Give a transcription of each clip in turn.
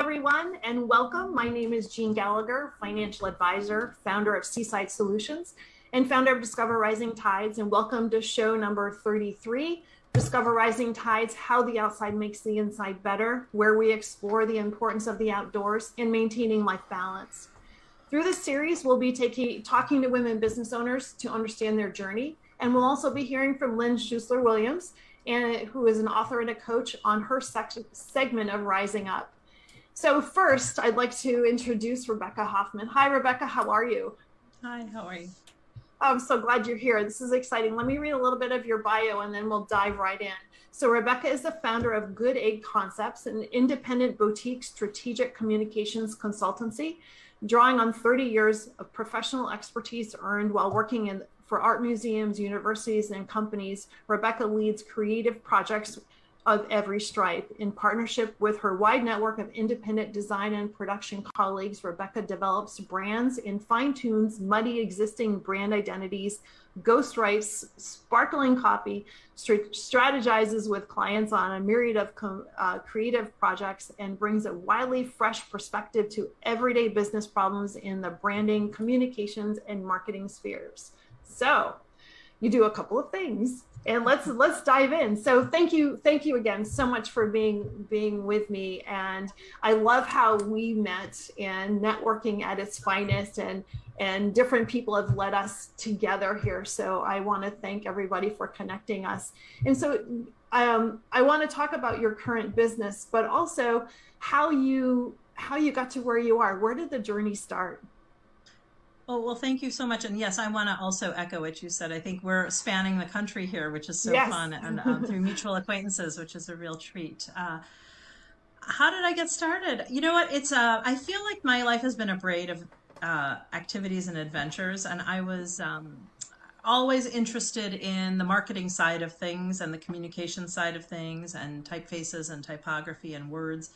Everyone, and welcome. My name is Jean Gallagher, financial advisor, founder of Seaside Solutions, and founder of Discover Rising Tides. And welcome to show number 33 Discover Rising Tides How the Outside Makes the Inside Better, where we explore the importance of the outdoors in maintaining life balance. Through this series, we'll be taking, talking to women business owners to understand their journey, and we'll also be hearing from Lynn Schusler Williams, and who is an author and a coach on her segment of Rising Up. So first, I'd like to introduce Rebecca Hoffman. Hi, Rebecca. How are you? Hi. How are you? I'm so glad you're here. This is exciting. Let me read a little bit of your bio and then we'll dive right in. So, Rebecca is the founder of Good Egg Concepts, an independent boutique strategic communications consultancy, drawing on 30 years of professional expertise earned while working in for art museums, universities, and companies. Rebecca leads creative projects of every stripe. In partnership with her wide network of independent design and production colleagues, Rebecca develops brands and fine tunes muddy existing brand identities, ghost writes sparkling copy, strategizes with clients on a myriad of uh, creative projects, and brings a wildly fresh perspective to everyday business problems in the branding, communications, and marketing spheres. So, you do a couple of things. And let's let's dive in. So thank you thank you again so much for being being with me. And i love how we met and networking at its finest and and different people have led us together here. So i want to thank everybody for connecting us. And so um, i want to talk about your current business but also how you how you got to where you are. Where did the journey start Oh, well, thank you so much. And yes, I want to also echo what you said. I think we're spanning the country here, which is so yes. fun, and um, through mutual acquaintances, which is a real treat. Uh, how did I get started? You know what? It's uh, I feel like my life has been a braid of uh, activities and adventures, and I was um, always interested in the marketing side of things and the communication side of things, and typefaces and typography and words.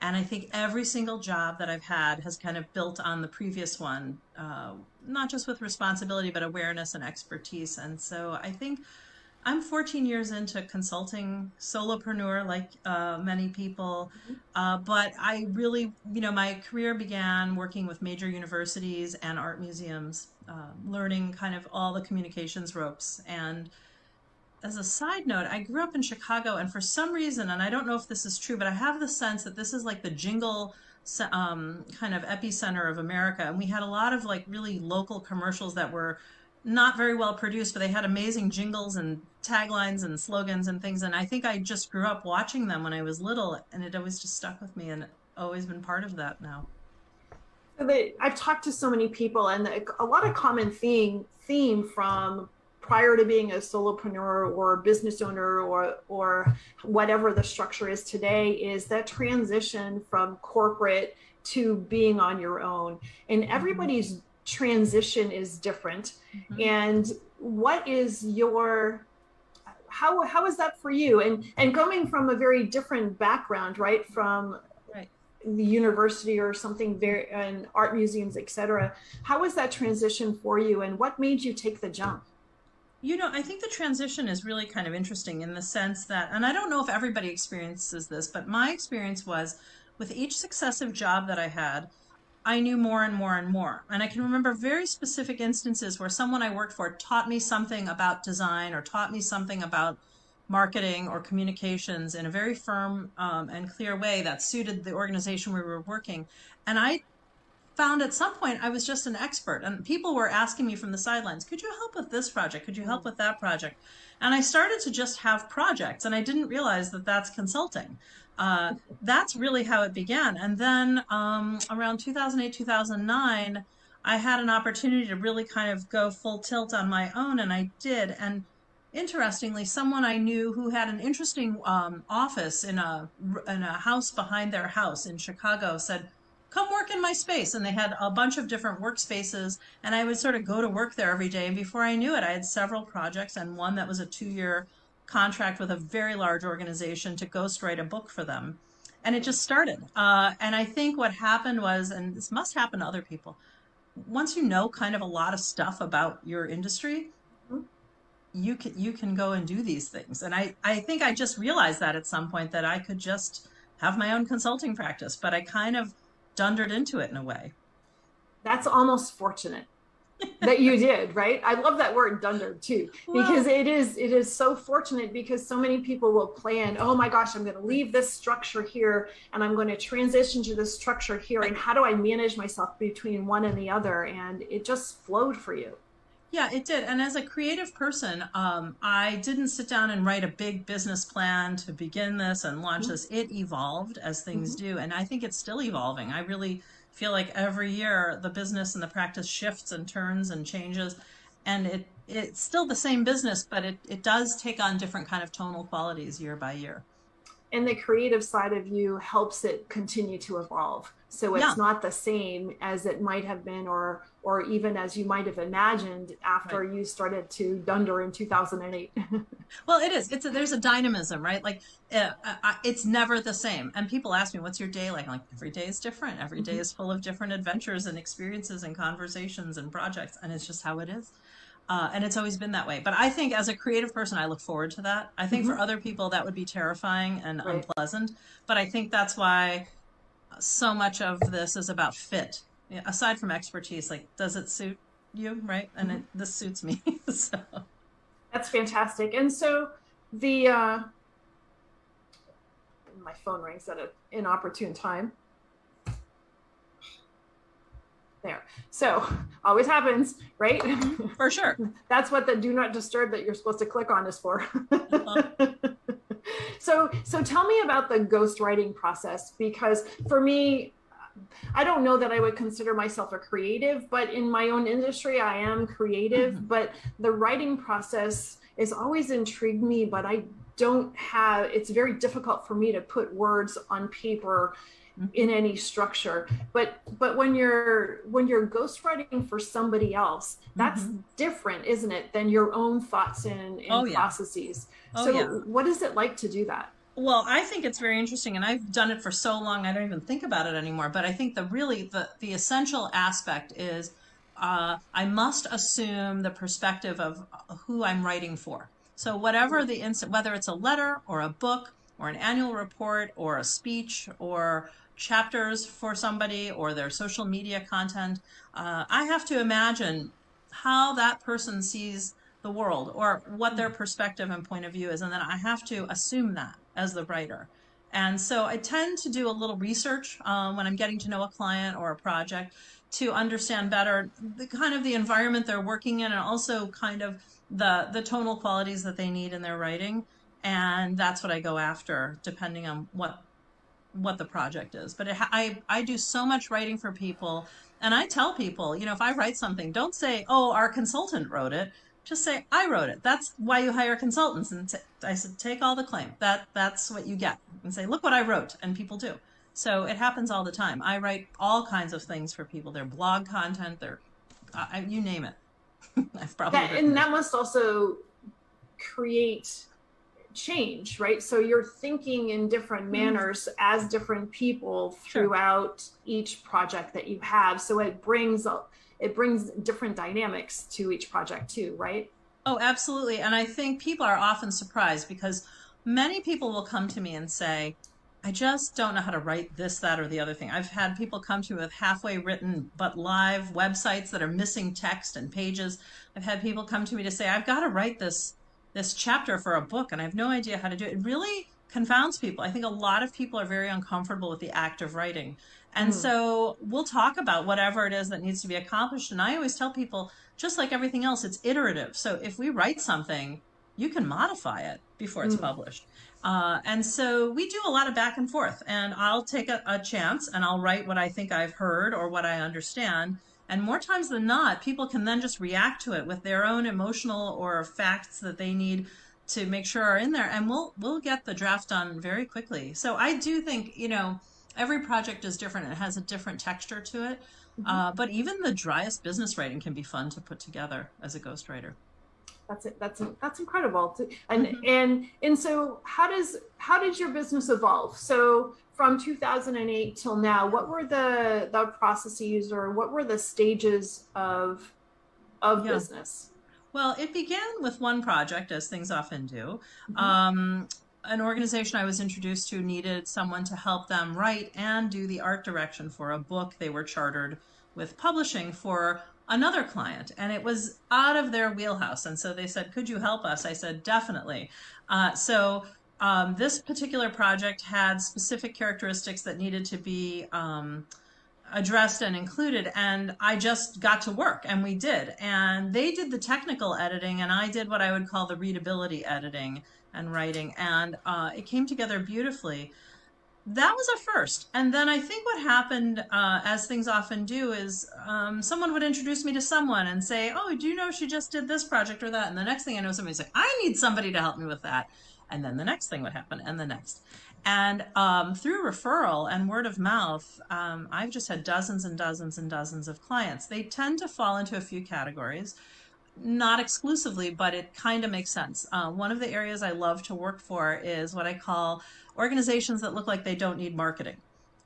And I think every single job that I've had has kind of built on the previous one, uh, not just with responsibility, but awareness and expertise. And so I think I'm 14 years into consulting, solopreneur, like uh, many people. Mm-hmm. Uh, but I really, you know, my career began working with major universities and art museums, uh, learning kind of all the communications ropes. And as a side note, I grew up in Chicago, and for some reason, and I don't know if this is true, but I have the sense that this is like the jingle um, kind of epicenter of America. And we had a lot of like really local commercials that were not very well produced, but they had amazing jingles and taglines and slogans and things. And I think I just grew up watching them when I was little, and it always just stuck with me and always been part of that now. I've talked to so many people, and a lot of common theme theme from prior to being a solopreneur or a business owner or or whatever the structure is today is that transition from corporate to being on your own and mm-hmm. everybody's transition is different mm-hmm. and what is your how how is that for you and and coming from a very different background right from right. the university or something very and art museums etc how was that transition for you and what made you take the jump you know, I think the transition is really kind of interesting in the sense that, and I don't know if everybody experiences this, but my experience was with each successive job that I had, I knew more and more and more. And I can remember very specific instances where someone I worked for taught me something about design or taught me something about marketing or communications in a very firm um, and clear way that suited the organization we were working. And I found at some point I was just an expert and people were asking me from the sidelines, could you help with this project? Could you help with that project? And I started to just have projects and I didn't realize that that's consulting. Uh, that's really how it began. And then um, around 2008, 2009, I had an opportunity to really kind of go full tilt on my own and I did. And interestingly, someone I knew who had an interesting um, office in a, in a house behind their house in Chicago said, come work in my space. And they had a bunch of different workspaces, and I would sort of go to work there every day. And before I knew it, I had several projects, and one that was a two year contract with a very large organization to ghostwrite a book for them. And it just started. Uh, and I think what happened was, and this must happen to other people, once you know kind of a lot of stuff about your industry, you can you can go and do these things. And I, I think I just realized that at some point that I could just have my own consulting practice, but I kind of dundered into it in a way. That's almost fortunate that you did, right? I love that word dundered too, because well, it is it is so fortunate because so many people will plan, oh my gosh, I'm going to leave this structure here and I'm going to transition to this structure here. And how do I manage myself between one and the other? And it just flowed for you. Yeah, it did. And as a creative person, um, I didn't sit down and write a big business plan to begin this and launch mm-hmm. this. It evolved as things mm-hmm. do. And I think it's still evolving. I really feel like every year the business and the practice shifts and turns and changes. And it it's still the same business, but it, it does take on different kind of tonal qualities year by year and the creative side of you helps it continue to evolve so it's yeah. not the same as it might have been or or even as you might have imagined after right. you started to dunder in 2008 well it is it's a, there's a dynamism right like uh, uh, it's never the same and people ask me what's your day like I'm like every day is different Every day mm-hmm. is full of different adventures and experiences and conversations and projects and it's just how it is uh, and it's always been that way. But I think as a creative person, I look forward to that. I think mm-hmm. for other people, that would be terrifying and right. unpleasant. But I think that's why so much of this is about fit. aside from expertise, like, does it suit you? Right. And mm-hmm. it, this suits me. so that's fantastic. And so the, uh, my phone rings at an inopportune time there. So always happens, right? For sure. That's what the do not disturb that you're supposed to click on is for. uh-huh. so so tell me about the ghostwriting process because for me I don't know that I would consider myself a creative, but in my own industry I am creative, mm-hmm. but the writing process has always intrigued me, but I don't have it's very difficult for me to put words on paper in any structure but but when you're when you're ghostwriting for somebody else that's mm-hmm. different isn't it than your own thoughts and, and oh, yeah. processes oh, so yeah. what is it like to do that well i think it's very interesting and i've done it for so long i don't even think about it anymore but i think the really the the essential aspect is uh, i must assume the perspective of who i'm writing for so whatever the instant whether it's a letter or a book or an annual report or a speech or chapters for somebody or their social media content, uh, I have to imagine how that person sees the world or what their perspective and point of view is. And then I have to assume that as the writer. And so I tend to do a little research um, when I'm getting to know a client or a project to understand better the kind of the environment they're working in and also kind of the the tonal qualities that they need in their writing and that's what I go after depending on what what the project is. But it, I I do so much writing for people, and I tell people, you know, if I write something, don't say, "Oh, our consultant wrote it." Just say, "I wrote it." That's why you hire consultants. And t- I said, take all the claim. That that's what you get. And say, "Look what I wrote," and people do. So it happens all the time. I write all kinds of things for people. Their blog content, their uh, you name it. I've probably that, and that must also create change, right? So you're thinking in different mm-hmm. manners as different people throughout sure. each project that you have. So it brings it brings different dynamics to each project too, right? Oh, absolutely. And I think people are often surprised because many people will come to me and say, I just don't know how to write this, that, or the other thing. I've had people come to me with halfway written but live websites that are missing text and pages. I've had people come to me to say, I've got to write this this chapter for a book and I have no idea how to do it. It really confounds people. I think a lot of people are very uncomfortable with the act of writing. And mm. so we'll talk about whatever it is that needs to be accomplished. And I always tell people, just like everything else, it's iterative. So if we write something, you can modify it before it's mm. published. Uh, and so we do a lot of back and forth. And I'll take a, a chance and I'll write what I think I've heard or what I understand. And more times than not, people can then just react to it with their own emotional or facts that they need to make sure are in there and we'll we'll get the draft done very quickly. So I do think, you know, every project is different. It has a different texture to it. Mm-hmm. Uh, but even the driest business writing can be fun to put together as a ghostwriter. That's it. That's that's incredible. And mm-hmm. and and so how does how did your business evolve? So from 2008 till now, what were the the processes or what were the stages of of yeah. business? Well, it began with one project, as things often do. Mm-hmm. Um, an organization I was introduced to needed someone to help them write and do the art direction for a book they were chartered with publishing for another client and it was out of their wheelhouse and so they said could you help us i said definitely uh, so um, this particular project had specific characteristics that needed to be um, addressed and included and i just got to work and we did. And they did the technical editing and i did what i would call the readability editing and writing and uh, it came together beautifully. That was a first. And then i think what happened uh, as things often do is um, someone would introduce me to someone and say oh do you know she just did this project or that? And the next thing i know somebody's like i need somebody to help me with that and then the next thing would happen and the next and um, through referral and word of mouth, um, I've just had dozens and dozens and dozens of clients. They tend to fall into a few categories, not exclusively, but it kind of makes sense. Uh, one of the areas I love to work for is what I call organizations that look like they don't need marketing.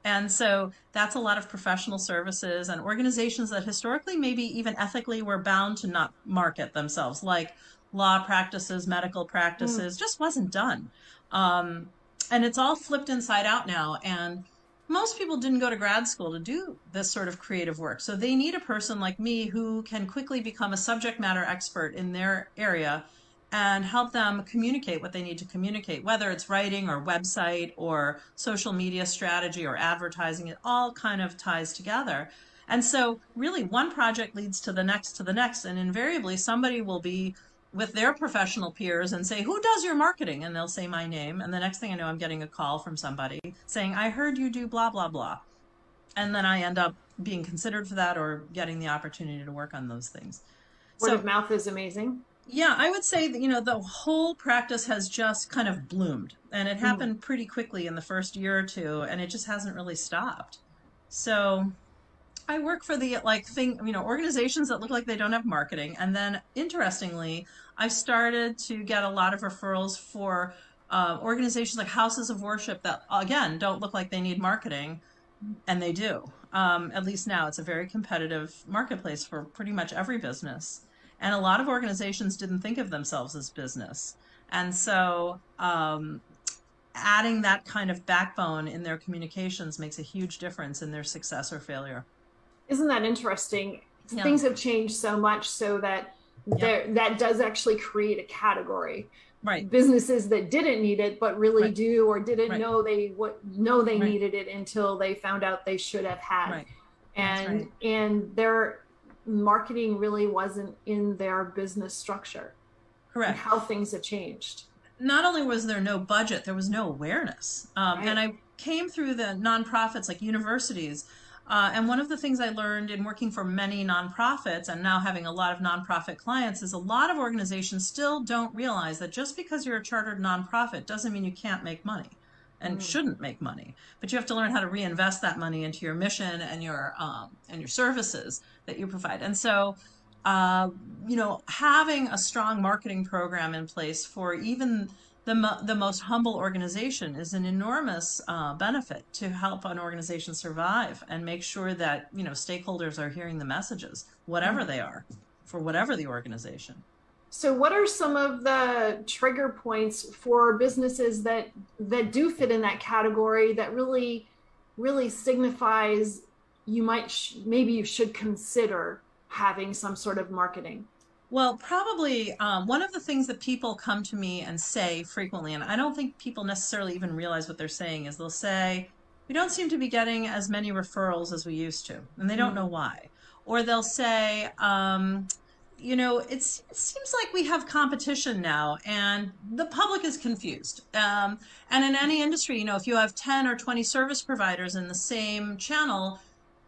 And so that's a lot of professional services and organizations that historically, maybe even ethically, were bound to not market themselves, like law practices, medical practices, mm. just wasn't done. Um, and it's all flipped inside out now and most people didn't go to grad school to do this sort of creative work so they need a person like me who can quickly become a subject matter expert in their area and help them communicate what they need to communicate whether it's writing or website or social media strategy or advertising it all kind of ties together and so really one project leads to the next to the next and invariably somebody will be with their professional peers and say, Who does your marketing? And they'll say my name. And the next thing I know, I'm getting a call from somebody saying, I heard you do blah, blah, blah. And then I end up being considered for that or getting the opportunity to work on those things. Word so, of mouth is amazing. Yeah, I would say that, you know, the whole practice has just kind of bloomed. And it hmm. happened mm. pretty quickly in the first year or two, and it just hasn't really stopped. So I work for the like thing, you know, organizations that look like they don't have marketing. And then interestingly, I've started to get a lot of referrals for uh, organizations like houses of worship that again don't look like they need marketing, and they do. Um, at least now, it's a very competitive marketplace for pretty much every business. And a lot of organizations didn't think of themselves as business. And so um, adding that kind of backbone in their communications makes a huge difference in their success or failure. Isn't that interesting? Yeah. Things have changed so much so that there that does actually create a category. Right. Businesses that didn't need it but really right. do or didn't right. know they what know they right. needed it until they found out they should have had. Right. And and their marketing really wasn't in their business structure. Correct. how things have changed. Not only was there no budget, there was no awareness. Um, and I came through the nonprofits like universities uh, and one of the things I learned in working for many nonprofits and now having a lot of nonprofit clients is a lot of organizations still don't realize that just because you're a chartered nonprofit doesn't mean you can't make money and mm. shouldn't make money. But you have to learn how to reinvest that money into your mission and your um, and your services that you provide. And so, uh, you know, having a strong marketing program in place for even the, the most humble organization is an enormous uh, benefit to help an organization survive and make sure that you know stakeholders are hearing the messages whatever mm-hmm. they are for whatever the organization so what are some of the trigger points for businesses that that do fit in that category that really really signifies you might sh- maybe you should consider having some sort of marketing well, probably um, one of the things that people come to me and say frequently, and I don't think people necessarily even realize what they're saying, is they'll say, We don't seem to be getting as many referrals as we used to, and they don't mm-hmm. know why. Or they'll say, um, you know, it's, it seems like we have competition now and the public is confused. Um, and in any industry, you know, if you have 10 or 20 service providers in the same channel,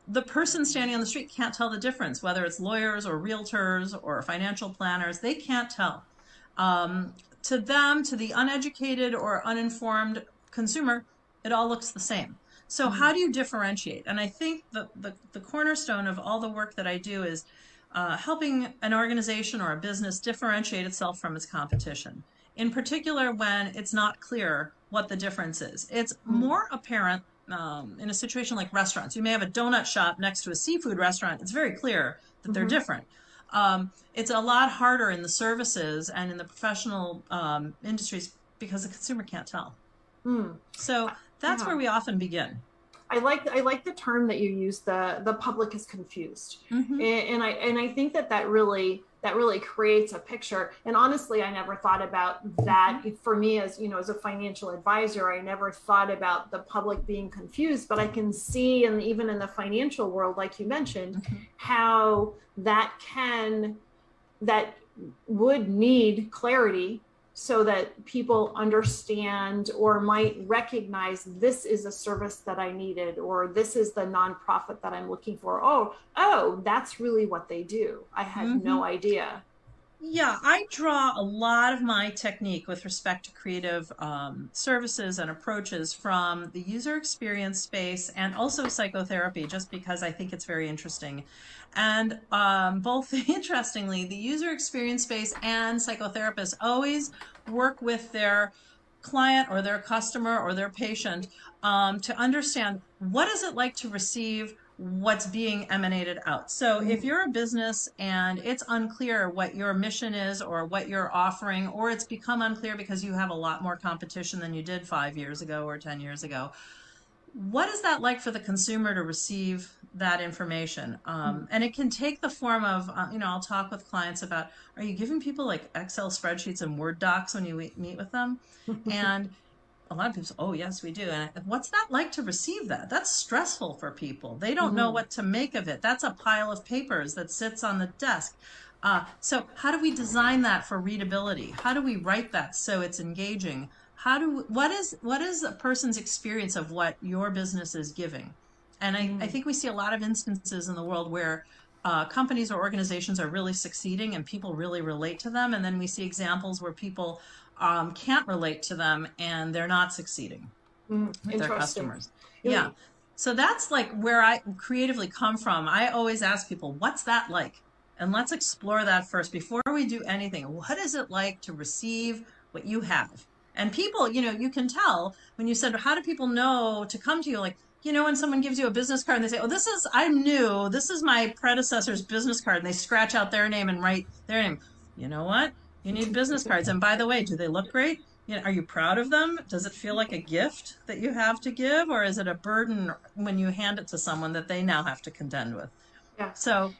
the person standing on the street can't tell the difference, whether it's lawyers or realtors or financial planners, they can't tell. Um, to them, to the uneducated or uninformed consumer, it all looks the same. So mm-hmm. how do you differentiate? And I think the, the, the, cornerstone of all the work that I do is uh, helping an organization or a business differentiate itself from its competition. In particular, when it's not clear what the difference is. It's mm-hmm. more apparent um, in a situation like restaurants. You may have a donut shop next to a seafood restaurant. It's very clear that they're mm-hmm. different. Um, it's a lot harder in the services and in the professional um, industries because the consumer can't tell. Mm. So that's yeah. where we often begin. I like I like the term that you use the the public is confused, mm-hmm. and, and, I and I think that that really that really creates a picture. And honestly, I never thought about that mm-hmm. for me as you know as a financial advisor. I never thought about the public being confused, but I can see and even in the financial world, like you mentioned, mm-hmm. how that can that would need clarity so that people understand or might recognize this is a service that I needed or this is the nonprofit that I'm looking for. Oh, oh, that's really what they do. I had mm-hmm. no idea. Yeah, I draw a lot of my technique with respect to creative um, services and approaches from the user experience space and also psychotherapy, just because I think it's very interesting. And um, both interestingly, the user experience space and psychotherapists always work with their client or their customer or their patient um, to understand what is it like to receive what's being emanated out. So if mm-hmm. you're a business and it's unclear what your mission is or what you're offering, or it's become unclear because you have a lot more competition than you did five years ago or 10 years ago, what is that like for the consumer to receive that information? Um, mm-hmm. and it can take the form of, uh, you know, I'll talk with clients about, are you giving people like Excel spreadsheets and Word docs when you meet with them? and a lot of people say, oh, yes, we do. And what's that like to receive that? That's stressful for people. They don't mm-hmm. know what to make of it. That's a pile of papers that sits on the desk. Uh, so, how do we design that for readability? How do we write that so it's engaging? How do what is what is a person's experience of what your business is giving? And I, mm-hmm. I think we see a lot of instances in the world where uh, companies or organizations are really succeeding and people really relate to them, and then we see examples where people um, can't relate to them and they're not succeeding mm, with their customers. Yeah. yeah. So that's like where I creatively come from. I always ask people, what's that like? And let's explore that first before we do anything. What is it like to receive what you have? And people, you know, you can tell when you said, how do people know to come to you? Like, you know, when someone gives you a business card and they say, oh, this is, I'm new, this is my predecessor's business card, and they scratch out their name and write their name. You know what? You need business cards. And by the way, do they look great? You know, are you proud of them? Does it feel like a gift that you have to give, or is it a burden when you hand it to someone that they now have to contend with? Yeah. So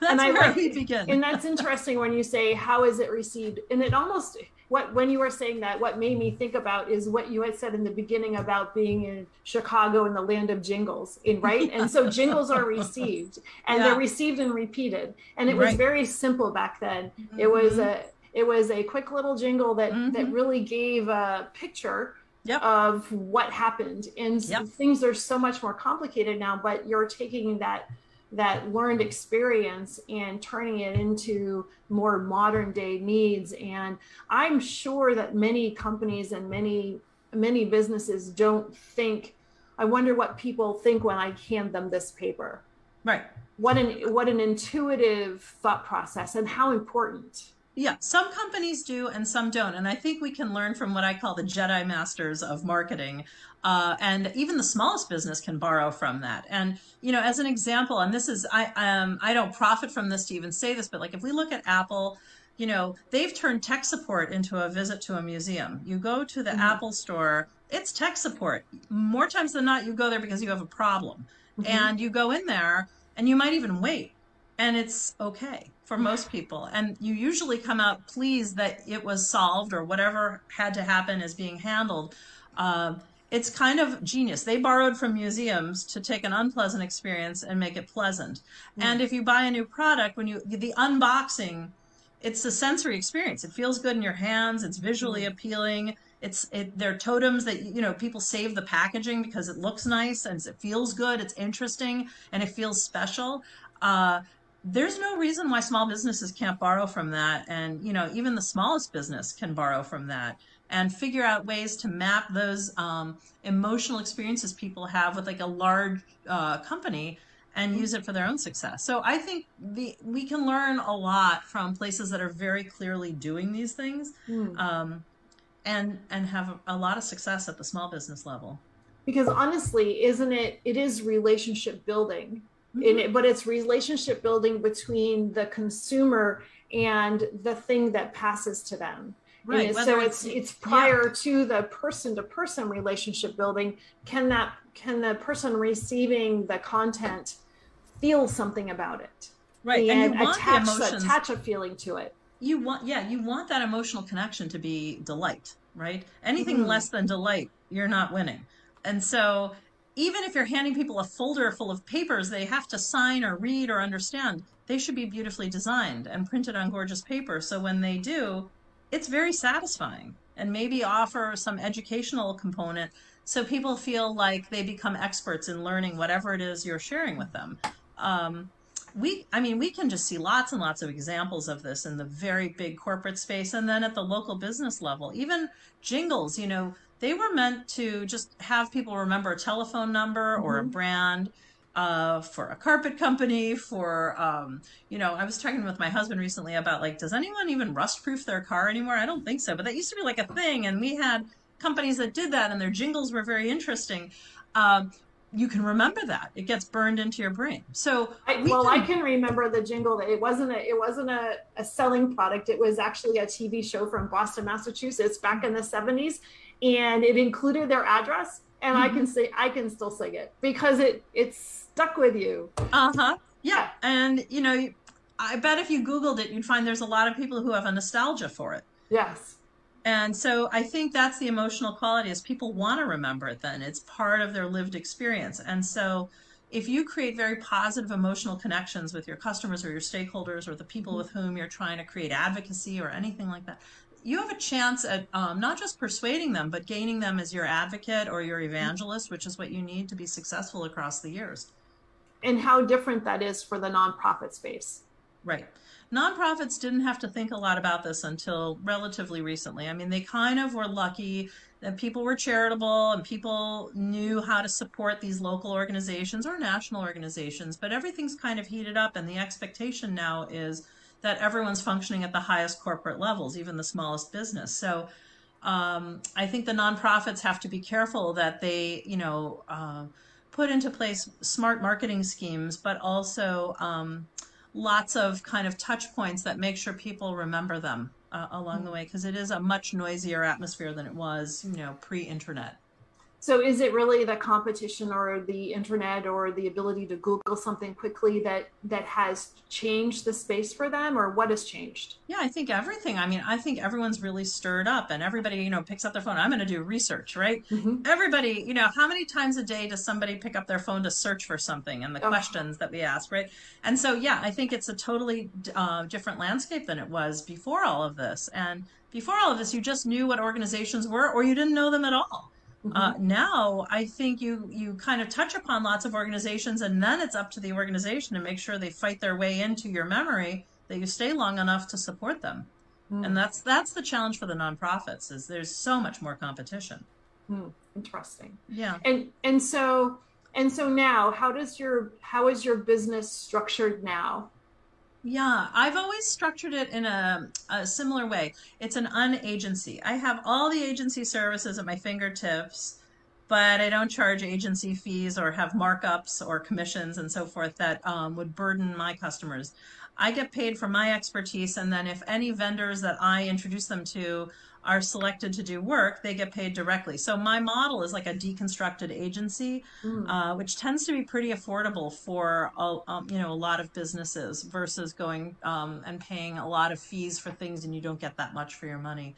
that's and I where like, we begin. And that's interesting when you say, how is it received? And it almost, what when you were saying that, what made me think about is what you had said in the beginning about being in Chicago in the land of jingles, in right? And so jingles are received and yeah. they're received and repeated. And it was very simple back then. Mm-hmm. It was a it was a quick little jingle that mm-hmm. that really gave a picture yep. of what happened. And yep. things are so much more complicated now, but you're taking that that learned experience and turning it into more modern day needs and i'm sure that many companies and many many businesses don't think i wonder what people think when i hand them this paper. Right. What an what an intuitive thought process and how important yeah, some companies do and some don't. And I think we can learn from what I call the Jedi masters of marketing. Uh, and even the smallest business can borrow from that. And, you know, as an example, and this is, I, um, I don't profit from this to even say this, but like if we look at Apple, you know, they've turned tech support into a visit to a museum. You go to the mm-hmm. Apple store, it's tech support. More times than not, you go there because you have a problem. Mm-hmm. And you go in there and you might even wait. And it's okay for most people. And you usually come out pleased that it was solved or whatever had to happen is being handled. Uh, it's kind of genius. They borrowed from museums to take an unpleasant experience and make it pleasant. Mm. And if you buy a new product, when you the unboxing, it's a sensory experience. It feels good in your hands. It's visually mm. appealing. It's it, they're totems that you know people save the packaging because it looks nice and it feels good. It's interesting and it feels special. Uh, there's no reason why small businesses can't borrow from that. And you know even the smallest business can borrow from that and figure out ways to map those um, emotional experiences people have with like a large uh, company and use it for their own success. So i think the, we can learn a lot from places that are very clearly doing these things mm. um, and and have a lot of success at the small business level. Because honestly isn't it it is relationship building mm-hmm. it, but it's relationship building between the consumer and the thing that passes to them Right. And so it's it's- prior to the person to person relationship building. Can that can the person receiving the content feel something about it? right, And, and you want the attach emotions. attach a feeling to it. you want yeah you want that emotional connection to be delight right anything Mhm. less than delight you're not winning and so even if you're handing people a folder full of papers they have to sign or read or understand they should be beautifully designed and printed on gorgeous paper. So when they do it's very satisfying and maybe offer some educational component so people feel like they become experts in learning whatever it is you're sharing with them. Um, we i mean we can just see lots and lots of examples of this in the very big corporate space and then at the local business level even jingles you know they were meant to just have people remember a telephone number or a Mhm. brand uh, for a carpet company for um, you know i was talking with my husband recently about like does anyone even rust proof their car anymore i don't think so but that used to be like a thing and we had companies that did that and their jingles were very interesting um, you can remember that it gets burned into your brain so I, we well, I can- can remember the jingle. That it wasn't a it wasn't a, a selling product. It was actually a TV show from Boston, Massachusetts, back in the seventies, and it included their address. And I Mm-hmm. can say I can still sing it because it it's stuck with you. Uh-huh. Yeah. And you know, I bet if you Googled it, you'd find there's a lot of people who have a nostalgia for it. Yes. And so I think that's the emotional quality is people want to remember it then. It's part of their lived experience. And so if you create very positive emotional connections with your customers or your stakeholders or the people with whom you're trying to create advocacy or anything like that, you have a chance at um, not just persuading them, but gaining them as your advocate or your evangelist, which is what you need to be successful across the years. And how different that is for the nonprofit space. Right. Nonprofits didn't have to think a lot about this until relatively recently. I mean, they kind of were lucky that people were charitable and people knew how to support these local organizations or national organizations, but everything's kind of heated up, and the expectation now is that everyone's functioning at the highest corporate levels, even the smallest business. So um, I think the nonprofits have to be careful that they, you know, uh, put into place smart marketing schemes, but also um, lots of kind of touch points that make sure people remember them uh, along the way because it is a much noisier atmosphere than it was, you know, pre-internet. So is it really the competition or the internet or the ability to Google something quickly that that has changed the space for them or what has changed? Yeah, I think everything. I mean, I think everyone's really stirred up and everybody, you know, picks up their phone. I'm going to do research, right? Mhm. Everybody, you know, how many times a day does somebody pick up their phone to search for something and the Oh. questions that we ask, right? And so, yeah, I think it's a totally uh, different landscape than it was before all of this. And before all of this, you just knew what organizations were or you didn't know them at all. Uh, now, I think you you kind of touch upon lots of organizations, and then it's up to the organization to make sure they fight their way into your memory that you stay long enough to support them. Mhm. And that's that's the challenge for the nonprofits is there's so much more competition. Hmm, Interesting. Yeah. And and so and so now how does your how is your business structured now? Yeah, I've always structured it in a, a similar way. It's an unagency. I have all the agency services at my fingertips, but I don't charge agency fees or have markups or commissions and so forth that um, would burden my customers. I get paid for my expertise, and then if any vendors that I introduce them to are selected to do work, they get paid directly. So my model is like a deconstructed agency Mm. uh, which tends to be pretty affordable for a, um, you know a lot of businesses versus going um, and paying a lot of fees for things and you don't get that much for your money.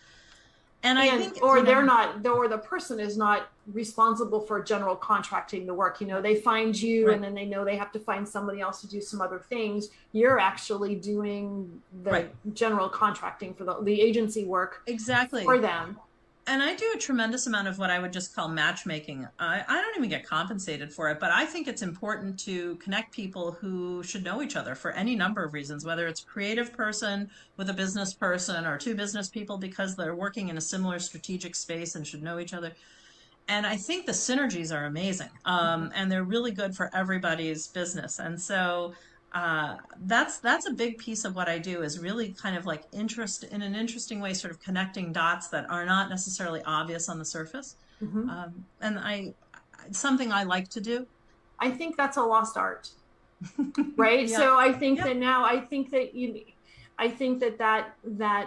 And, I think or they're not or the person is not responsible for general contracting the work you know they find you Right. and then they know they have to find somebody else to do some other things you're actually doing the Right. general contracting for the, the agency work exactly. for them and I do a tremendous amount of what I would just call matchmaking. I, I don't even get compensated for it, but I think it's important to connect people who should know each other for any number of reasons, whether it's creative person with a business person or two business people because they're working in a similar strategic space and should know each other. And I think the synergies are amazing, um, and they're really good for everybody's business. And so uh, that's that's a big piece of what I do is really kind of like interest in an interesting way, sort of connecting dots that are not necessarily obvious on the surface. Mhm. Um, and I, something I like to do. i think that's a lost art right Yeah. so i think Yeah. that now i think that you i think that that that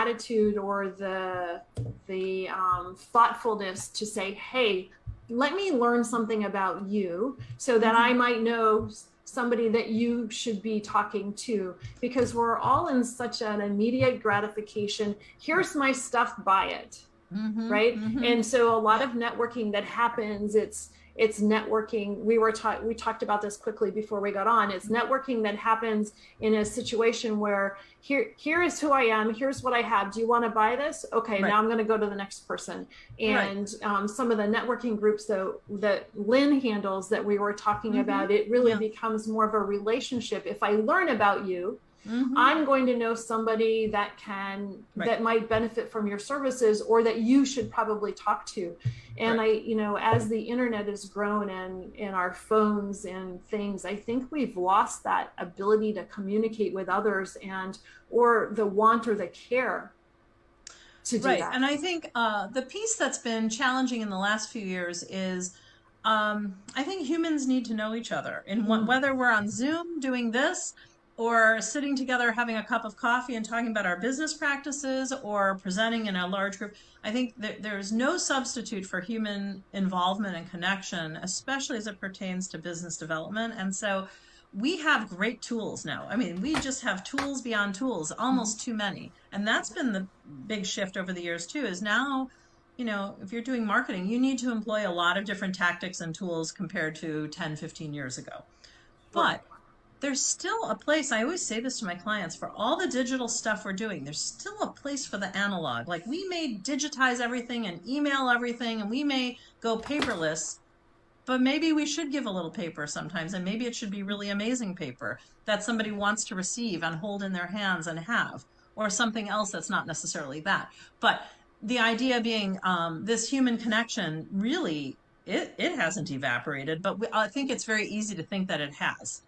attitude or the the um, thoughtfulness to say, "Hey, let me learn something about you, so that I might know somebody that you should be talking to." Because we're all in such an immediate gratification. Here's my stuff, buy it, Mhm, right? mhm. And so a lot of networking that happens, it's it's networking. We were taught we talked about this quickly before we got on. It's networking that happens in a situation where here here is who i am. Here's what i have. Do you want to buy this? Okay Right. now i'm going to go to the next person. And um, some of the networking groups that that lynn handles that we were talking Mhm. about it really Yeah. becomes more of a relationship. If i learn about you Mhm. I'm going to know somebody that can Right. that might benefit from your services or that you should probably talk to. And I, you know, as the internet has grown and in our phones and things, I think we've lost that ability to communicate with others and or the want or the care to do right that. and i think uh, the piece that's been challenging in the last few years is um, i think humans need to know each other and Mm. whether we're on zoom doing this or sitting together having a cup of coffee and talking about our business practices or presenting in a large group i think that there's no substitute for human involvement and connection especially as it pertains to business development and so we have great tools now. I mean, we just have tools beyond tools, almost too many. And that's been the big shift over the years too, is now, you know, if you're doing marketing, you need to employ a lot of different tactics and tools compared to 10, 15 years ago. But there's still a place, I always say this to my clients, for all the digital stuff we're doing, there's still a place for the analog. Like we may digitize everything and email everything and we may go paperless, but maybe we should give a little paper sometimes and maybe it should be really amazing paper that somebody wants to receive and hold in their hands and have or something else that's not necessarily that but the idea being um, this human connection really it, it hasn't evaporated but we, i think it's very easy to think that it has.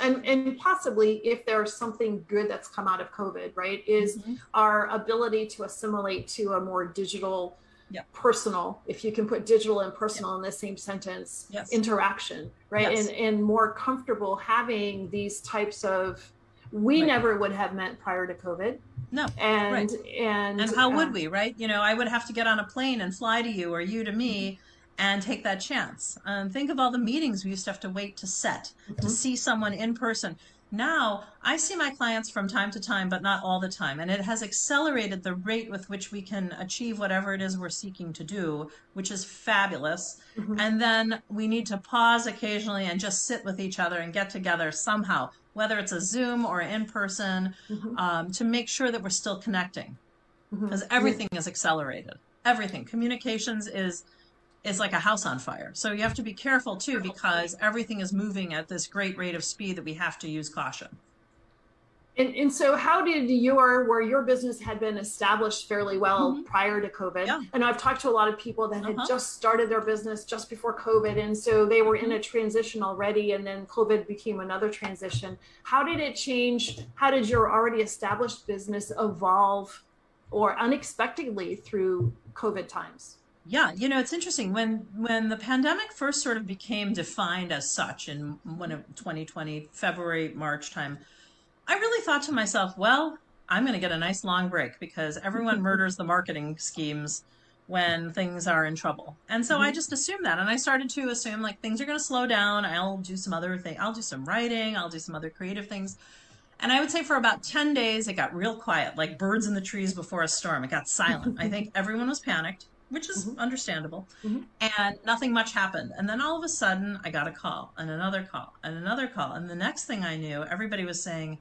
And and possibly if there's something good that's come out of COVID, right, is Mhm. our ability to assimilate to a more digital Yeah. personal if you can put digital and personal in the same sentence Yes. interaction right Yes. and and more comfortable having these types of we Right. never would have met prior to covid no and and and how uh, would we right you know i would have to get on a plane and fly to you or you to me and take that chance um, think of all the meetings we used to have to wait to set to Mhm. see someone in person now i see my clients from time to time but not all the time and it has accelerated the rate with which we can achieve whatever it is we're seeking to do which is fabulous Mhm. and then we need to pause occasionally and just sit with each other and get together somehow whether it's a zoom or in person Mhm. um, to make sure that we're still connecting Mhm. because everything is accelerated everything communications is is like a house on fire so you have to be careful too because everything is moving at this great rate of speed that we have to use caution And, and so, how did your where your business had been established fairly well Mhm. prior to COVID? Yeah. And I've talked to a lot of people that had Uh-huh. just started their business just before COVID, and so they were in a transition already, and then COVID became another transition. How did it change? How did your already established business evolve, or unexpectedly through COVID times? Yeah you know it's interesting. When when the pandemic first sort of became defined as such in when of 2020 february march time i really thought to myself well i'm going to get a nice long break because everyone murders the marketing schemes when things are in trouble. And so i Mhm. just assumed that and i started to assume like things are going to slow down. I'll do some other thing i'll do some writing i'll do some other creative things. And i would say for about 10 days it got real quiet like birds in the trees before a storm. It got silent. I think everyone was panicked which is Mhm. understandable. Mhm. and nothing much happened. And then all of a sudden i got a call and another call and another call. And the next thing i knew everybody was saying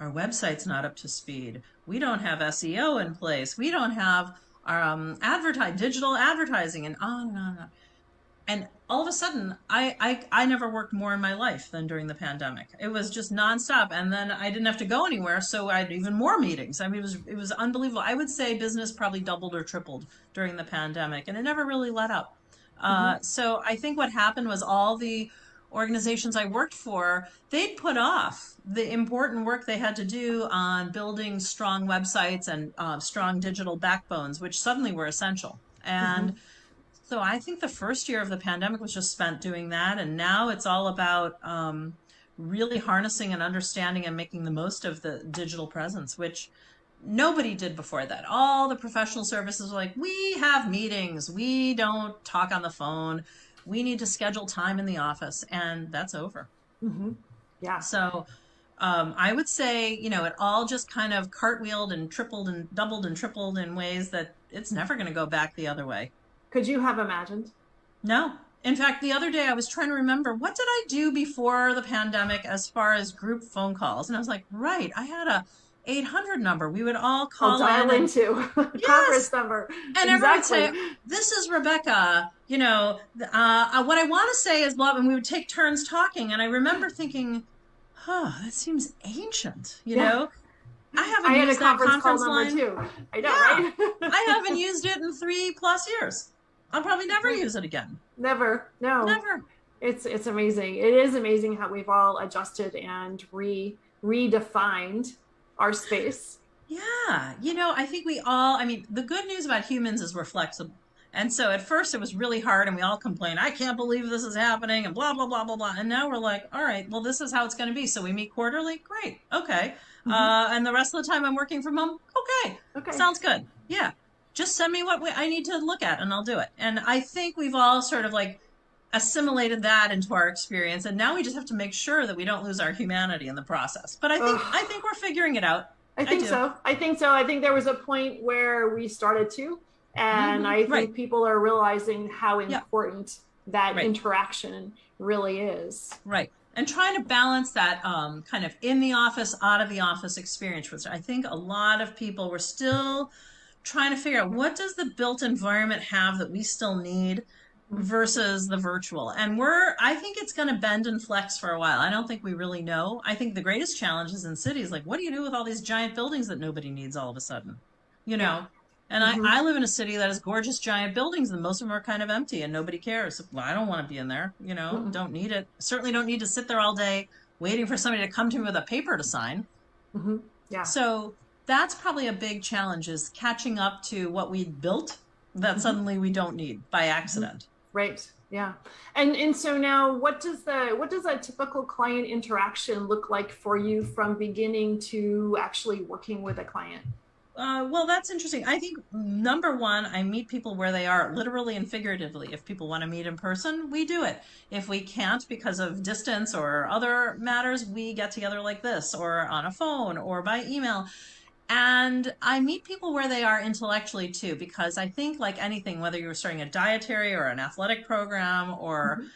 our website's not up to speed. We don't have seo in place. We don't have our um, advertise digital advertising. And on and on and on and all of a sudden I, I i never worked more in my life than during the pandemic. It was just nonstop and then i didn't have to go anywhere so i had even more meetings. I mean it was it was unbelievable. I would say business probably doubled or tripled during the pandemic and it never really let up. Uh, so i think what happened was all the organizations i worked for they'd put off the important work they had to do on building strong websites and uh, strong digital backbones which suddenly were essential. And so I think the first year of the pandemic was just spent doing that, and now it's all about um, really harnessing and understanding and making the most of the digital presence, which nobody did before that. All the professional services were like, we have meetings, we don't talk on the phone, we need to schedule time in the office, and that's over. Mm-hmm. Yeah. So um, I would say, you know, it all just kind of cartwheeled and tripled and doubled and tripled in ways that it's never going to go back the other way. Could you have imagined? No. In fact, the other day I was trying to remember what did I do before the pandemic as far as group phone calls, and I was like, right, I had a 800 number. We would all call I'll dial in into Yes. conference number. and everyone would say, "This is Rebecca." You know, uh, what I want to say is blah, and we would take turns talking. And I remember thinking, "Huh, that seems ancient." You Yeah. know, I haven't I had a used that conference call conference number line. too. I know, Yeah. right? I haven't used it in three plus years. I'll probably never use it again. Never. No. Never. It's it's amazing. It is amazing how we've all adjusted and re redefined our space. Yeah, you know, I think we all, I mean, the good news about humans is we're flexible. And so at first it was really hard and we all complained, I can't believe this is happening and blah, blah, blah, blah, blah. And now we're like, all right, well, this is how it's going to be. So we meet quarterly. Great. Okay. Mhm. Uh, and the rest of the time I'm working from home. Okay. Okay. Sounds good. Yeah. Just send me what we, I need to look at and I'll do it. And I think we've all sort of like assimilated that into our experience. And now we just have to make sure that we don't lose our humanity in the process. But I think, Ugh. I think we're figuring it out. I think do. so. I think so. I think there was a point where we started to, and Mhm. I think Right. people are realizing how Yeah. important that Right. interaction really is. Right. And trying to balance that um, kind of in the office, out of the office experience, which I think a lot of people were still trying to figure out what does the built environment have that we still need versus the virtual. And we're, I think it's going to bend and flex for a while. I don't think we really know. I think the greatest challenge is in cities. Like, what do you do with all these giant buildings that nobody needs all of a sudden? You know? And Mhm. I, I live in a city that has gorgeous giant buildings and most of them are kind of empty and nobody cares. Well, I don't want to be in there, you know, Mm-mm. don't need it. Certainly don't need to sit there all day waiting for somebody to come to me with a paper to sign. hmm Yeah. So that's probably a big challenge is catching up to what we built that Mhm. suddenly we don't need by accident. Right. Yeah. And and so now what does the what does a typical client interaction look like for you from beginning to actually working with a client? Uh, well, that's interesting. I think number one, I meet people where they are, literally and figuratively. If people want to meet in person, we do it. If we can't because of distance or other matters, we get together like this, or on a phone, or by email. And I meet people where they are intellectually too, because I think, like anything, whether you're starting a dietary or an athletic program or Mhm.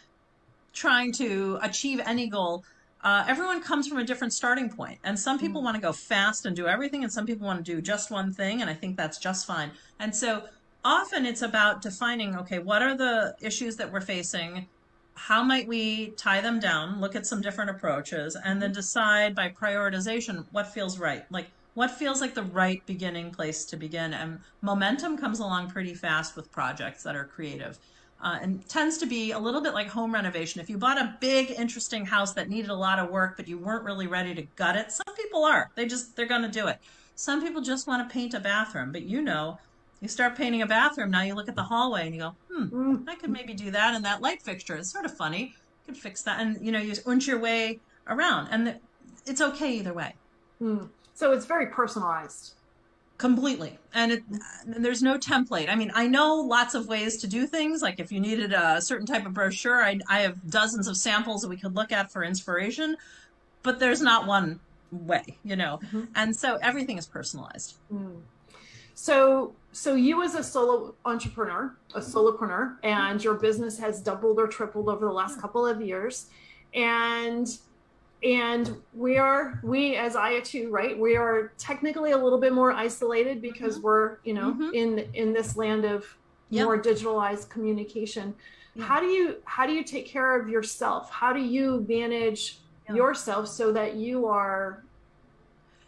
trying to achieve any goal, uh, everyone comes from a different starting point. And some people Mm. want to go fast and do everything, and some people want to do just one thing. And I think that's just fine. And so often it's about defining okay, what are the issues that we're facing? How might we tie them down, look at some different approaches, and then decide by prioritization what feels right? Like, what feels like the right beginning place to begin? And momentum comes along pretty fast with projects that are creative uh, and tends to be a little bit like home renovation. If you bought a big, interesting house that needed a lot of work, but you weren't really ready to gut it, some people are. They just they're going to do it. Some people just want to paint a bathroom, but you know, you start painting a bathroom. Now you look at the hallway and you go, hmm, Mm. I could maybe do that. And that light fixture is sort of funny. You Could fix that, and you know, you unch your way around, and it's okay either way. Mm. So it's very personalized. completely. And it and there's no template. I mean i know lots of ways to do things. Like if you needed a certain type of brochure i, I have dozens of samples that we could look at for inspiration but there's not one way you know? Mhm. and so everything is personalized. Mm. So, so you as a solo entrepreneur, a solopreneur, and your business has doubled or tripled over the last couple of years, and and we are we as IATU, right? We are technically a little bit more isolated because Mhm. we're you know Mhm. in in this land of Yep. more digitalized communication. Yeah. How do you how do you take care of yourself? How do you manage Yeah. yourself so that you are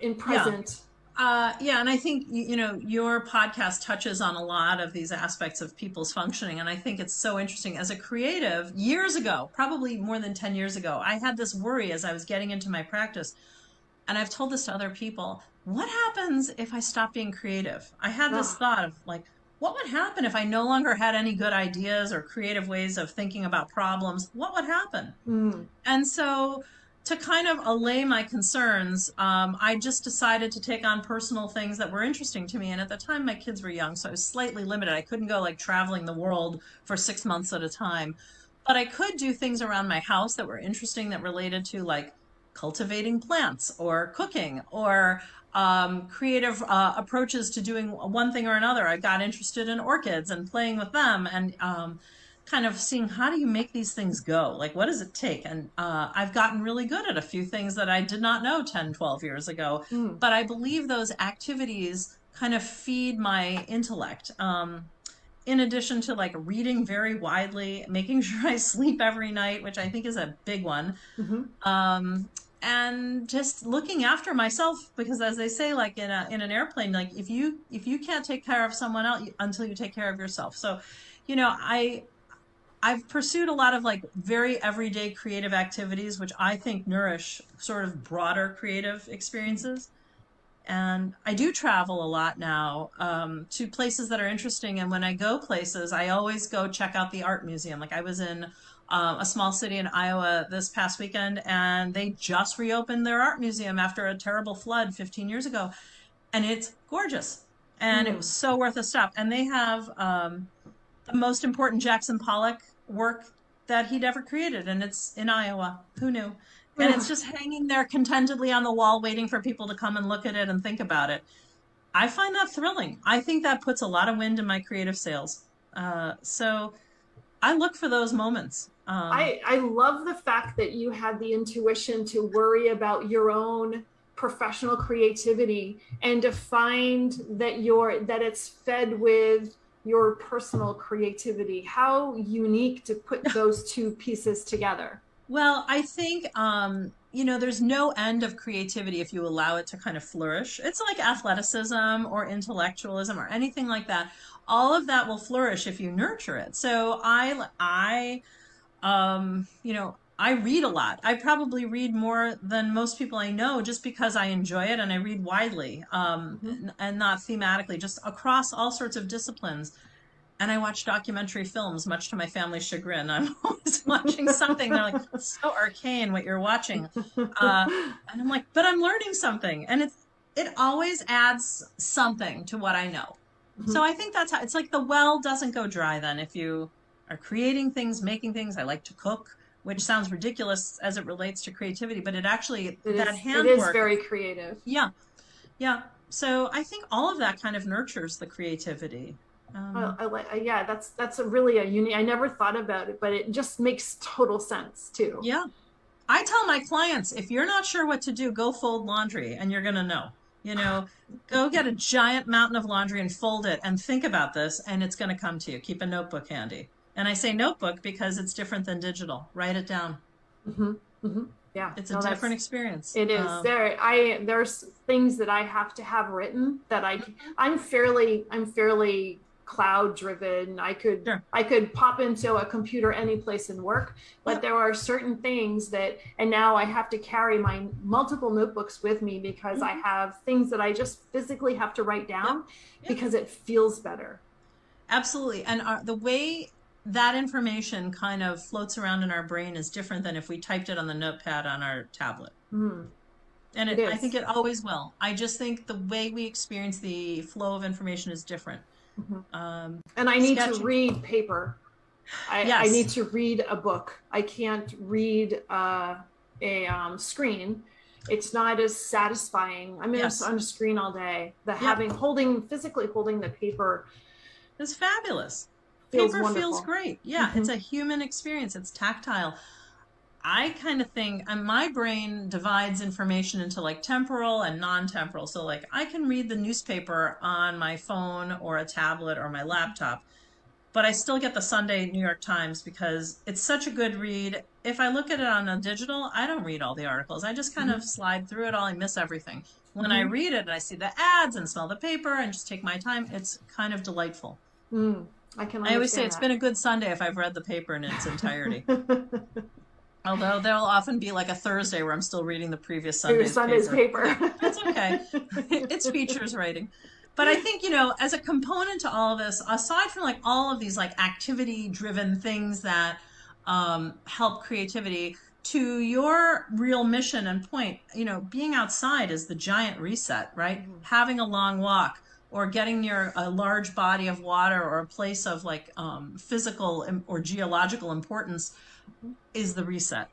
in present? Uh, yeah, and I think you, you know your podcast touches on a lot of these aspects of people's functioning, and I think it's so interesting. As a creative, years ago, probably more than ten years ago, I had this worry as I was getting into my practice, and I've told this to other people. What happens if I stop being creative? I had this thought of like, what would happen if I no longer had any good ideas or creative ways of thinking about problems? What would happen? Mm. And so to kind of allay my concerns, um, I just decided to take on personal things that were interesting to me. And at the time, my kids were young, so I was slightly limited. I couldn't go like traveling the world for six months at a time. But I could do things around my house that were interesting that related to like cultivating plants or cooking or um, creative uh, approaches to doing one thing or another. I got interested in orchids and playing with them and um, kind of seeing how do you make these things go? Like, what does it take? And uh, I've gotten really good at a few things that I did not know 10, 12 years ago. Mm. But I believe those activities kind of feed my intellect. Um, in addition to like reading very widely, making sure I sleep every night, which I think is a big one. Mm-hmm. Um, and just looking after myself because as they say like in a in an airplane like if you if you can't take care of someone else until you take care of yourself so you know i I've pursued a lot of like very everyday creative activities, which I think nourish sort of broader creative experiences. And I do travel a lot now um, to places that are interesting. And when I go places, I always go check out the art museum. Like I was in uh, a small city in Iowa this past weekend, and they just reopened their art museum after a terrible flood 15 years ago. And it's gorgeous. And mm. it was so worth a stop. And they have um, the most important Jackson Pollock work that he'd ever created, and it's in Iowa. Who knew? And it's just hanging there contentedly on the wall, waiting for people to come and look at it and think about it. I find that thrilling. I think that puts a lot of wind in my creative sails. Uh, so I look for those moments. Um, I, I love the fact that you had the intuition to worry about your own professional creativity and to find that you're that it's fed with your personal creativity. How unique to put those two pieces together. Well, I think um, you know there's no end of creativity if you allow it to kind of flourish. It's like athleticism or intellectualism or anything like that. All of that will flourish if you nurture it. So I I um, you know I read a lot. I probably read more than most people I know just because I enjoy it and I read widely um, mm-hmm. and not thematically, just across all sorts of disciplines. And I watch documentary films, much to my family's chagrin. I'm always watching something. They're like, it's so arcane what you're watching. Uh, and I'm like, but I'm learning something. And it's, it always adds something to what I know. Mm-hmm. So I think that's how it's like the well doesn't go dry then if you are creating things, making things. I like to cook which sounds ridiculous as it relates to creativity, but it actually it that is, handwork. It is very creative. Yeah, yeah. So I think all of that kind of nurtures the creativity. Um, well, I like, yeah, that's that's a really a unique. I never thought about it, but it just makes total sense too. Yeah, I tell my clients if you're not sure what to do, go fold laundry, and you're gonna know. You know, go get a giant mountain of laundry and fold it, and think about this, and it's gonna come to you. Keep a notebook handy. And I say notebook because it's different than digital. Write it down. Mm-hmm. Mm-hmm. Yeah, it's a no, different experience. It is. Um, there, I there's things that I have to have written that I I'm fairly I'm fairly cloud driven. I could sure. I could pop into a computer any place and work, but there are certain things that and now I have to carry my multiple notebooks with me because mm-hmm. I have things that I just physically have to write down because it feels better. Absolutely. And our, the way that information kind of floats around in our brain is different than if we typed it on the notepad on our tablet. Mm. And it, it I think it always will. I just think the way we experience the flow of information is different. Mm-hmm. Um, and I need sketching. to read paper. I, yes. I, need to read a book. I can't read uh, a um, screen. It's not as satisfying. I'm yes. on a screen all day. The having holding physically holding the paper is fabulous feels paper wonderful. feels great. Yeah, mm-hmm. it's a human experience. It's tactile. I kind of think and my brain divides information into like temporal and non-temporal. So like I can read the newspaper on my phone or a tablet or my laptop, but I still get the Sunday New York Times because it's such a good read. If I look at it on a digital, I don't read all the articles. I just kind mm-hmm. of slide through it all. I miss everything. When mm-hmm. I read it and I see the ads and smell the paper and just take my time, it's kind of delightful. Mm. I can. I always say that. it's been a good Sunday if I've read the paper in its entirety. Although there'll often be like a Thursday where I'm still reading the previous Sunday's, Sunday's paper. paper. That's okay. it's features writing. But I think, you know, as a component to all of this, aside from like all of these like activity driven things that um, help creativity, to your real mission and point, you know, being outside is the giant reset, right? Mm-hmm. Having a long walk or getting near a large body of water or a place of like um, physical or geological importance is the reset.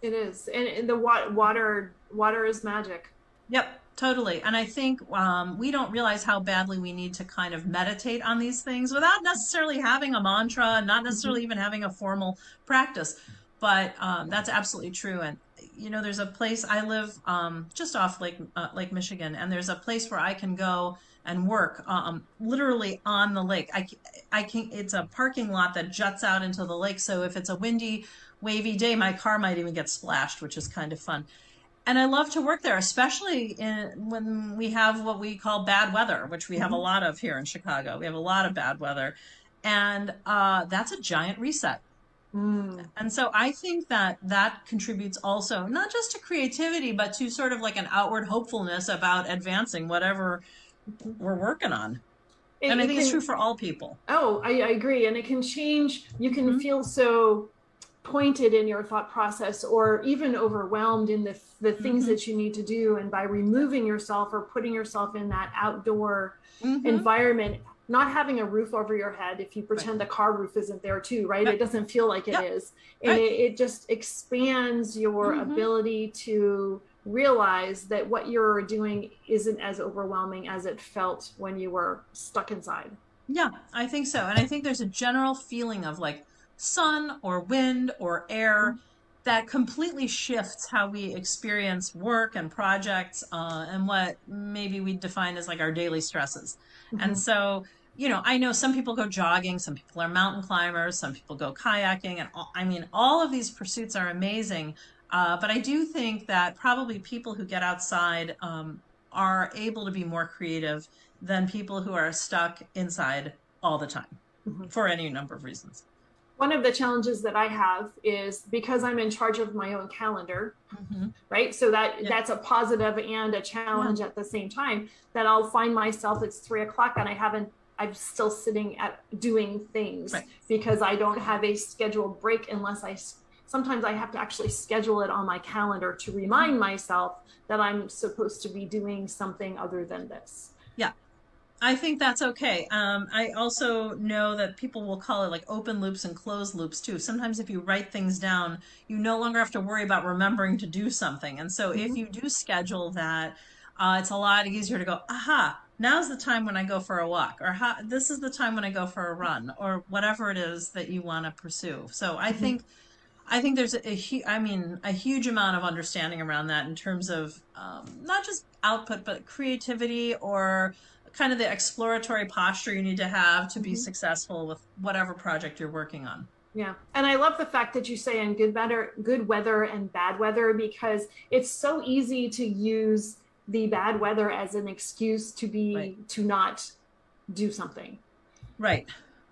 It is, and the water water is magic. Yep, totally. And I think um, we don't realize how badly we need to kind of meditate on these things without necessarily having a mantra, not necessarily even having a formal practice. But um, that's absolutely true. And you know, there's a place I live um, just off Lake uh, Lake Michigan, and there's a place where I can go and work um, literally on the lake. I, I can. It's a parking lot that juts out into the lake. So if it's a windy, wavy day, my car might even get splashed, which is kind of fun. And I love to work there, especially in, when we have what we call bad weather, which we have mm-hmm. a lot of here in Chicago. We have a lot of bad weather, and uh, that's a giant reset. Mm. And so I think that that contributes also not just to creativity, but to sort of like an outward hopefulness about advancing whatever we're working on. It, and I think can, it's true for all people. Oh, I, I, agree. And it can change. You can mm-hmm. feel so pointed in your thought process or even overwhelmed in the, the things mm-hmm. that you need to do. And by removing yourself or putting yourself in that outdoor mm-hmm. environment, not having a roof over your head if you pretend right. the car roof isn't there too right, right. it doesn't feel like it yep. is, and right. it, it, just expands your mm-hmm. ability to realize that what you're doing isn't as overwhelming as it felt when you were stuck inside yeah i think so and i think there's a general feeling of like sun or wind or air mm-hmm. that completely shifts how we experience work and projects uh, and what maybe we define as like our daily stresses mm-hmm. and so you know, I know some people go jogging, some people are mountain climbers, some people go kayaking, and all, I mean, all of these pursuits are amazing. Uh, but I do think that probably people who get outside um, are able to be more creative than people who are stuck inside all the time mm-hmm. for any number of reasons. One of the challenges that I have is because I'm in charge of my own calendar, mm-hmm. right? So that yeah. that's a positive and a challenge yeah. at the same time. That I'll find myself it's three o'clock and I haven't I'm still sitting at doing things right. because I don't have a scheduled break unless I sometimes I have to actually schedule it on my calendar to remind myself that I'm supposed to be doing something other than this. Yeah. I think that's okay. Um, I also know that people will call it like open loops and closed loops too. Sometimes if you write things down, you no longer have to worry about remembering to do something. And so mm-hmm. if you do schedule that, uh, it's a lot easier to go, aha, now's the time when I go for a walk, or this is the time when I go for a run, or whatever it is that you want to pursue. So I mm-hmm. think, I think there's a, a, I mean, a huge amount of understanding around that in terms of um, not just output, but creativity or kind of the exploratory posture you need to have to be mm-hmm. successful with whatever project you're working on. Yeah. And I love the fact that you say in good weather, good weather and bad weather because it's so easy to use the bad weather as an excuse to be right. to not do something. Right.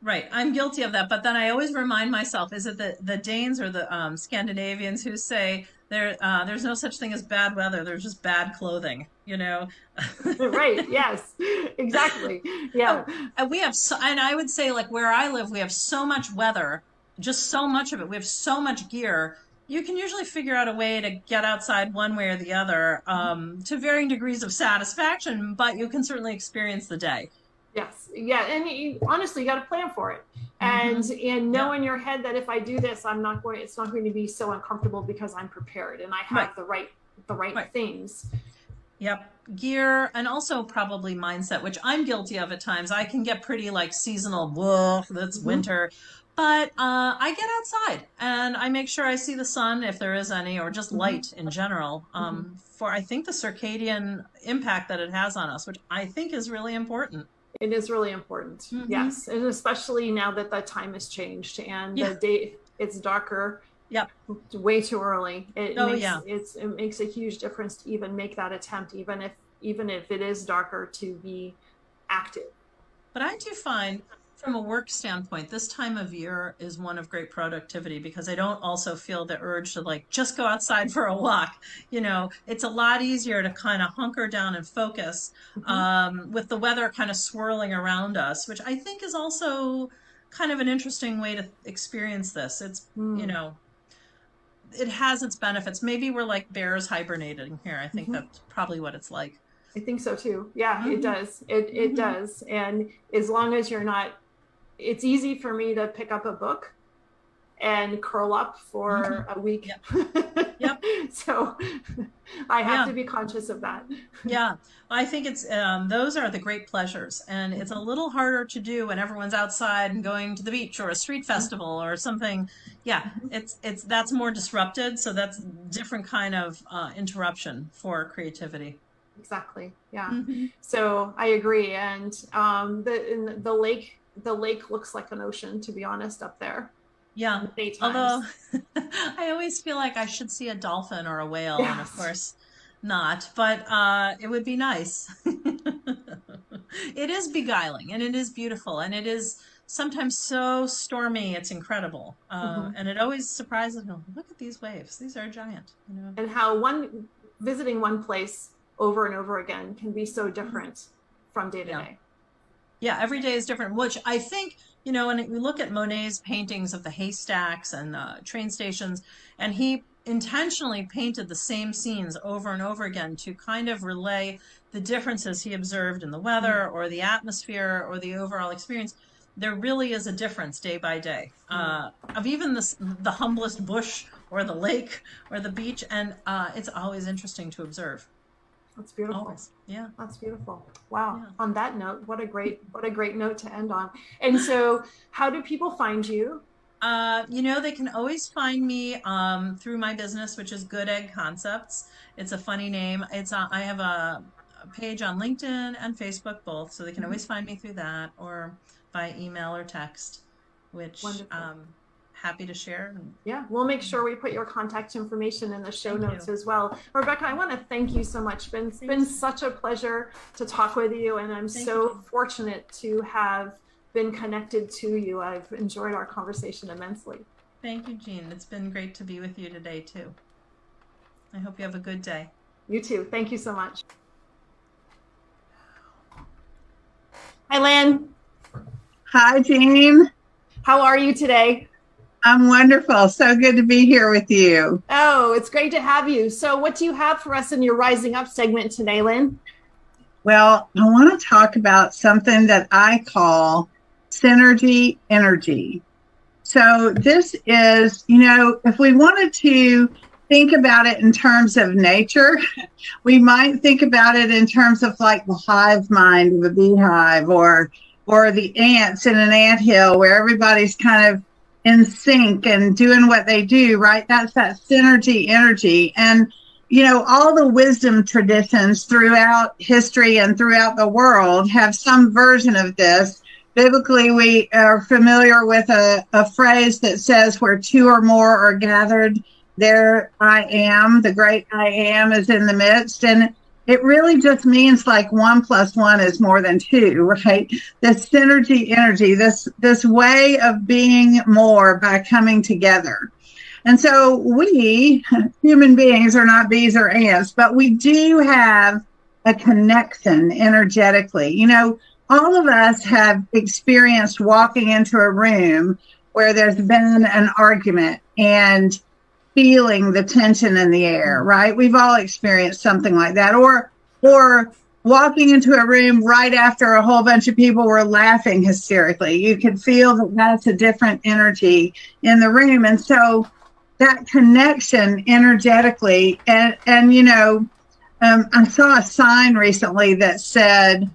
Right. I'm guilty of that. But then I always remind myself, is it the, the Danes or the um, Scandinavians who say there uh, there's no such thing as bad weather, there's just bad clothing, you know? right. Yes. Exactly. Yeah. Oh, and we have so, and I would say like where I live, we have so much weather, just so much of it. We have so much gear you can usually figure out a way to get outside one way or the other um, to varying degrees of satisfaction, but you can certainly experience the day. Yes, yeah, and you, honestly, you got to plan for it, and mm-hmm. and know yeah. in your head that if I do this, I'm not going. It's not going to be so uncomfortable because I'm prepared and I have right. the right the right, right, things. Yep, gear and also probably mindset, which I'm guilty of at times. I can get pretty like seasonal. Whoa, that's mm-hmm. winter. But uh, I get outside and I make sure I see the sun if there is any, or just mm-hmm. light in general. Um, mm-hmm. For I think the circadian impact that it has on us, which I think is really important. It is really important. Mm-hmm. Yes, and especially now that the time has changed and yeah. the day it's darker. Yep. Way too early. It oh makes, yeah. It's it makes a huge difference to even make that attempt, even if even if it is darker, to be active. But I do find from a work standpoint, this time of year is one of great productivity because I don't also feel the urge to like just go outside for a walk. You know, it's a lot easier to kind of hunker down and focus mm-hmm. um, with the weather kind of swirling around us, which I think is also kind of an interesting way to experience this. It's, mm. you know, it has its benefits. Maybe we're like bears hibernating here. I think mm-hmm. that's probably what it's like. I think so too. Yeah, mm-hmm. it does. It it mm-hmm. does. And as long as you're not it's easy for me to pick up a book and curl up for mm-hmm. a week. Yep. yep. so I have yeah. to be conscious of that. yeah. I think it's um, those are the great pleasures, and it's a little harder to do when everyone's outside and going to the beach or a street mm-hmm. festival or something. Yeah, mm-hmm. it's it's that's more disrupted, so that's different kind of uh, interruption for creativity. Exactly. Yeah. Mm-hmm. So I agree, and um, the the lake the lake looks like an ocean, to be honest, up there. Yeah. Although I always feel like I should see a dolphin or a whale, yes. and of course not, but uh, it would be nice. it is beguiling and it is beautiful and it is sometimes so stormy it's incredible uh, mm-hmm. and it always surprises me look at these waves these are giant you know and how one visiting one place over and over again can be so different from day to yeah. day yeah every day is different which i think you know, and we look at Monet's paintings of the haystacks and the train stations, and he intentionally painted the same scenes over and over again to kind of relay the differences he observed in the weather mm-hmm. or the atmosphere or the overall experience. There really is a difference day by day uh, of even the, the humblest bush or the lake or the beach, and uh, it's always interesting to observe. That's beautiful. Always. Yeah. That's beautiful. Wow. Yeah. On that note, what a great what a great note to end on. And so, how do people find you? Uh, you know, they can always find me um, through my business, which is Good Egg Concepts. It's a funny name. It's uh, I have a, a, page on LinkedIn and Facebook both, so they can mm-hmm. always find me through that or by email or text, which um, happy to share. Yeah, we'll make sure we put your contact information in the show thank notes you. as well. Rebecca, I want to thank you so much. Been, it's been such a pleasure to talk with you, and I'm thank so you. fortunate to have been connected to you. I've enjoyed our conversation immensely. Thank you, Jean. It's been great to be with you today, too. I hope you have a good day. You too. Thank you so much. Hi, Lynn. Hi, Jean. How are you today? I'm wonderful. So good to be here with you. Oh, it's great to have you. So, what do you have for us in your Rising Up segment today, Lynn? Well, I want to talk about something that I call synergy energy. So, this is, you know, if we wanted to think about it in terms of nature, we might think about it in terms of like the hive mind of a beehive or or the ants in an ant hill where everybody's kind of in sync and doing what they do, right? That's that synergy energy. And, you know, all the wisdom traditions throughout history and throughout the world have some version of this. Biblically, we are familiar with a, a phrase that says, where two or more are gathered, there I am, the great I am is in the midst. And it really just means like one plus one is more than two, right? This synergy energy, this this way of being more by coming together. And so we human beings are not bees or ants, but we do have a connection energetically. You know, all of us have experienced walking into a room where there's been an argument and feeling the tension in the air, right? We've all experienced something like that. Or or walking into a room right after a whole bunch of people were laughing hysterically. You could feel that that's a different energy in the room. And so that connection energetically and and you know um, I saw a sign recently that said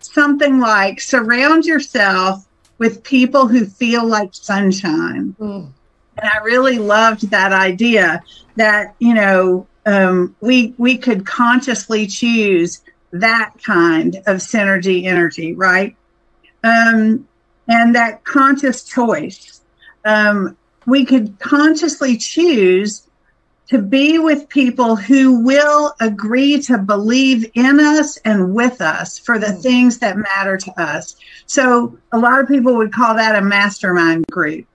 something like surround yourself with people who feel like sunshine. Mm. And I really loved that idea that, you know, um, we we could consciously choose that kind of synergy energy, right? Um, and that conscious choice, um, we could consciously choose to be with people who will agree to believe in us and with us for the things that matter to us. So a lot of people would call that a mastermind group.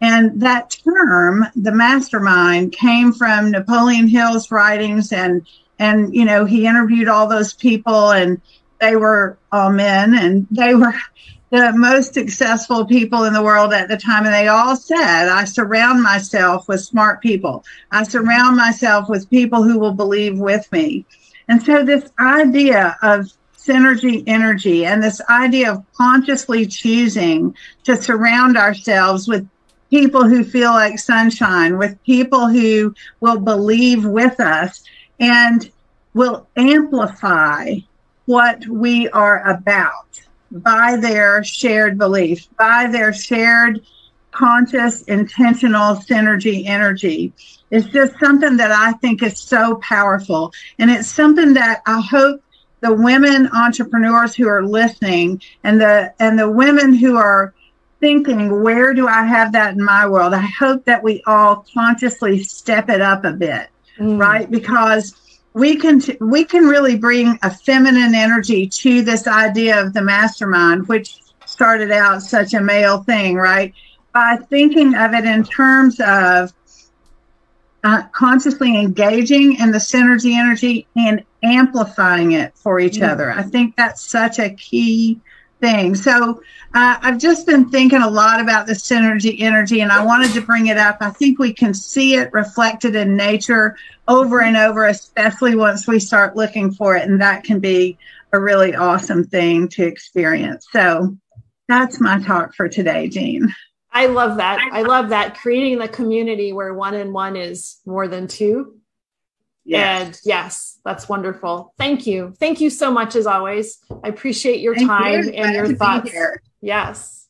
And that term, the mastermind, came from Napoleon Hill's writings and and you know he interviewed all those people and they were all men and they were the most successful people in the world at the time. And they all said, I surround myself with smart people. I surround myself with people who will believe with me. And so this idea of synergy energy and this idea of consciously choosing to surround ourselves with people who feel like sunshine, with people who will believe with us and will amplify what we are about by their shared belief, by their shared conscious, intentional synergy energy. It's just something that I think is so powerful. And it's something that I hope the women entrepreneurs who are listening and the and the women who are thinking where do i have that in my world i hope that we all consciously step it up a bit mm. right because we can we can really bring a feminine energy to this idea of the mastermind which started out such a male thing right by thinking of it in terms of uh, consciously engaging in the synergy energy and amplifying it for each mm-hmm. other i think that's such a key thing so uh, i've just been thinking a lot about the synergy energy and i wanted to bring it up i think we can see it reflected in nature over and over, especially once we start looking for it. And that can be a really awesome thing to experience. So that's my talk for today, Jean. I love that. I love that. Creating the community where one and one is more than two. Yes. And yes, that's wonderful. Thank you. Thank you so much as always. I appreciate your Thank time you. and your thoughts. Yes.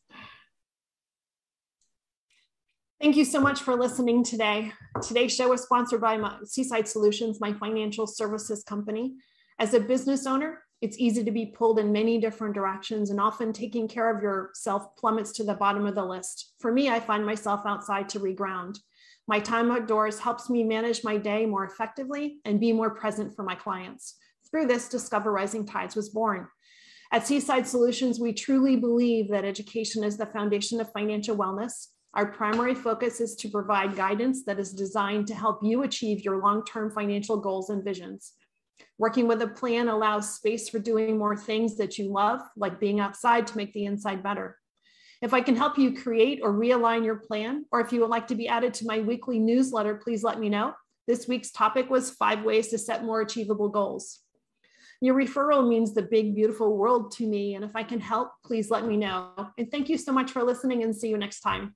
Thank you so much for listening today. Today's show is sponsored by my, Seaside Solutions, my financial services company. As a business owner, it's easy to be pulled in many different directions, and often taking care of yourself plummets to the bottom of the list. For me, I find myself outside to reground. My time outdoors helps me manage my day more effectively and be more present for my clients. Through this, Discover Rising Tides was born. At Seaside Solutions, we truly believe that education is the foundation of financial wellness our primary focus is to provide guidance that is designed to help you achieve your long term financial goals and visions. Working with a plan allows space for doing more things that you love, like being outside to make the inside better. If I can help you create or realign your plan, or if you would like to be added to my weekly newsletter, please let me know. This week's topic was five ways to set more achievable goals. Your referral means the big, beautiful world to me. And if I can help, please let me know. And thank you so much for listening and see you next time.